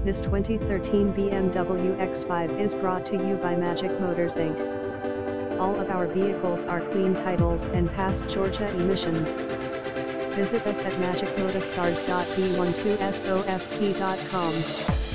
This 2013 BMW X5 is brought to you by Magic Motors Inc. All of our vehicles are clean titles and pass Georgia emissions. Visit us at magicmotorscars.v12soft.com.